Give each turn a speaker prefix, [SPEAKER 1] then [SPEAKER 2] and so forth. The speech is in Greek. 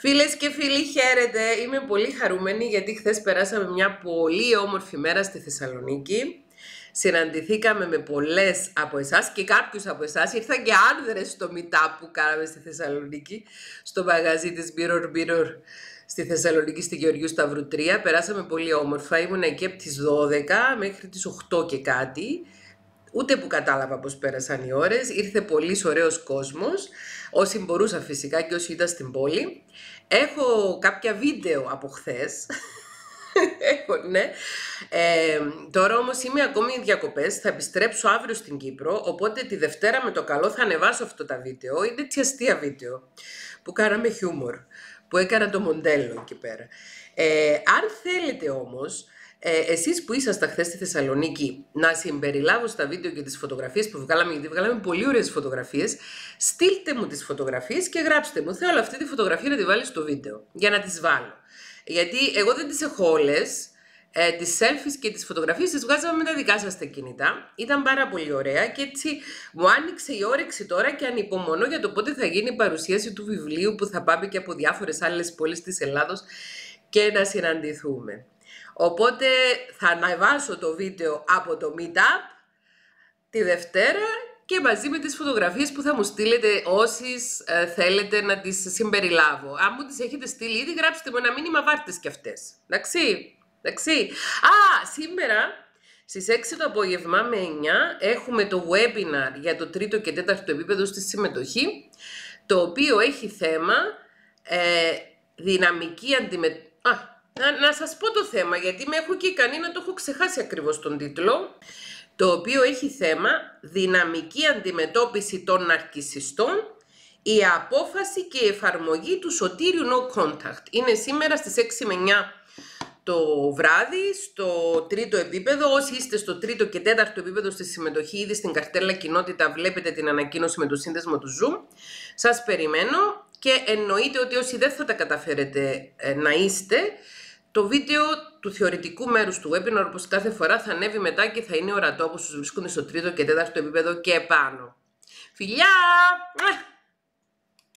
[SPEAKER 1] Φίλες και φίλοι, χαίρετε. Είμαι πολύ χαρούμενη γιατί χθες περάσαμε μια πολύ όμορφη μέρα στη Θεσσαλονίκη. Συναντηθήκαμε με πολλές από εσάς και κάποιους από εσάς. Ήρθαν και άνδρες στο meetup που κάναμε στη Θεσσαλονίκη, στο μαγαζί της Mirror Mirror στη Θεσσαλονίκη, στη Γεωργίου Σταυρού 3. Περάσαμε πολύ όμορφα. Ήμουν εκεί από τις 12 μέχρι τις 8 και κάτι. Ούτε που κατάλαβα πώς πέρασαν οι ώρες. Ήρθε πολύς ωραίος κόσμος. Όσοι μπορούσα φυσικά και όσοι ήταν στην πόλη. Έχω κάποια βίντεο από χθες. Έχω, ναι. Ε, τώρα όμως είμαι ακόμη διακοπές, θα επιστρέψω αύριο στην Κύπρο, οπότε τη Δευτέρα με το καλό θα ανεβάσω αυτό τα βίντεο. Είναι έτσι αστεία βίντεο που κάναμε χιούμορ, που έκανα το μοντέλο εκεί πέρα. Ε, αν θέλετε όμως, ε, εσείς που ήσασταν χθες στη Θεσσαλονίκη να συμπεριλάβω στα βίντεο και τις φωτογραφίες που βγάλαμε, γιατί βγάλαμε πολύ ωραίες φωτογραφίες, στείλτε μου τις φωτογραφίες και γράψτε μου. Θέλω αυτή τη φωτογραφία να τη βάλεις στο βίντεο, για να τις βάλω. Γιατί εγώ δεν τις έχω όλες, ε, τις selfies και τις φωτογραφίες τις βγάζαμε με τα δικά σας τα κινητά. Ήταν πάρα πολύ ωραία και έτσι μου άνοιξε η όρεξη τώρα και ανυπομονώ για το πότε θα γίνει η παρουσίαση του βιβλίου που θα πάμε και από διάφορες άλλες πόλεις της Ελλάδος και να συναντηθούμε. Οπότε θα αναβάσω το βίντεο από το Meetup τη Δευτέρα και μαζί με τις φωτογραφίες που θα μου στείλετε όσοι ε, θέλετε να τις συμπεριλάβω. Αν μου τις έχετε στείλει ήδη γράψτε μου ένα μήνυμα βάρτες και αυτές. Εντάξει, εντάξει; Α, σήμερα στις 6 το απόγευμα με 9 έχουμε το webinar για το τρίτο και τέταρτο επίπεδο στη συμμετοχή το οποίο έχει θέμα ε, δυναμική αντιμετώπιση. Να, να σας πω το θέμα, γιατί με έχω και ικανή να το έχω ξεχάσει ακριβώς τον τίτλο, το οποίο έχει θέμα «Δυναμική αντιμετώπιση των ναρκισιστών, η απόφαση και η εφαρμογή του σωτήριου no contact». Είναι σήμερα στις 6 με 9 το βράδυ στο τρίτο επίπεδο. Όσοι είστε στο τρίτο και τέταρτο επίπεδο στη συμμετοχή, ήδη στην καρτέλα κοινότητα βλέπετε την ανακοίνωση με το σύνδεσμο του Zoom. Σας περιμένω και εννοείται ότι όσοι δεν θα τα καταφέρετε ε, να είστε, το βίντεο του θεωρητικού μέρους του webinar, όπως κάθε φορά, θα ανέβει μετά και θα είναι ορατό όπω του βρίσκονται στο τρίτο και τέταρτο επίπεδο και επάνω. Φιλιά!